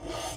you